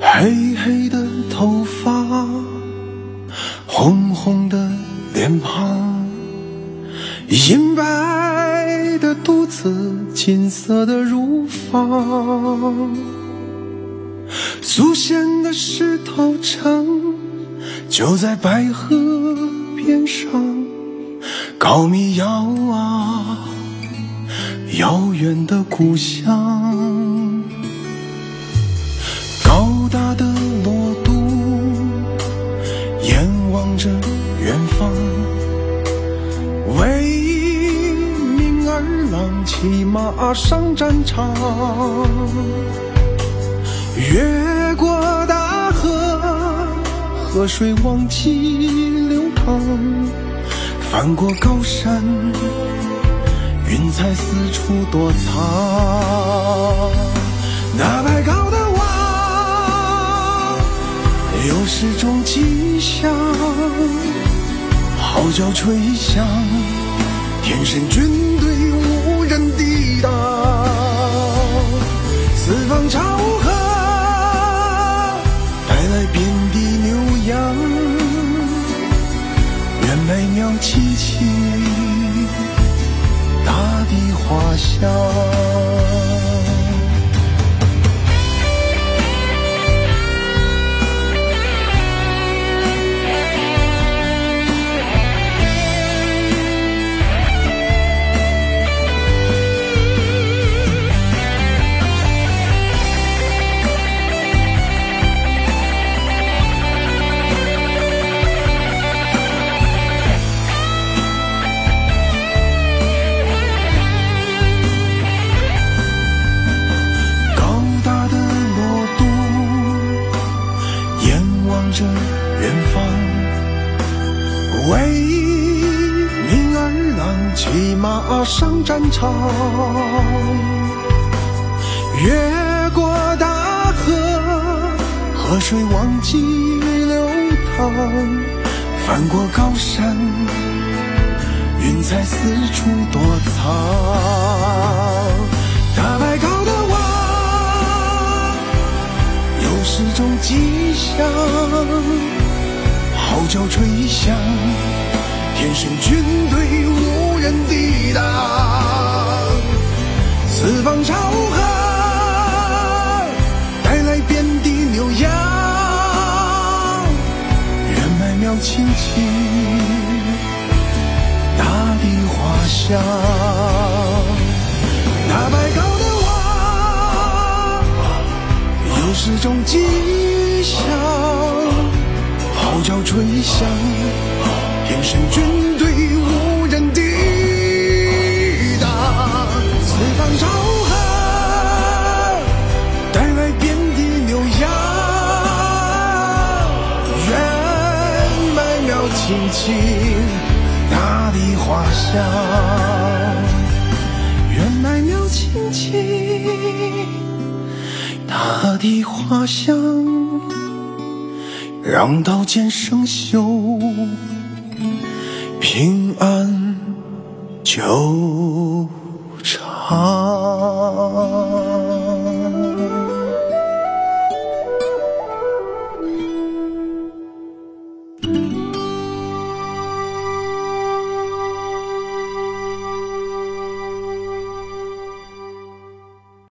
黑黑的头发，红红的脸庞，银白的肚子，金色的乳房。祖先的石头城就在白河边上，高密遥啊，遥远的故乡。高大的罗都眼望着远方，为命儿郎骑马上战场，越过大河，河水往激流淌，翻过高山，云彩四处躲藏。那白高的望，又是种吉祥，号角吹响，天神军队无人抵挡，原来妙凄凄，大地花香。远方，为命儿郎骑马上战场，越过大河，河水往激流淌，翻过高山，云彩四处躲藏。大白高的望，又是种吉祥，角吹响，天神军队无人抵挡，四方朝贺，带来遍地牛羊，人脉妙亲戚，大地花香。那白高的望，又是种吉祥，吹响，天神军队无人抵挡，四方朝贺，带来遍地牛羊，人脉妙亲戚，大地花香。原来苗青青，大地花香，让刀剑生锈，平安久长。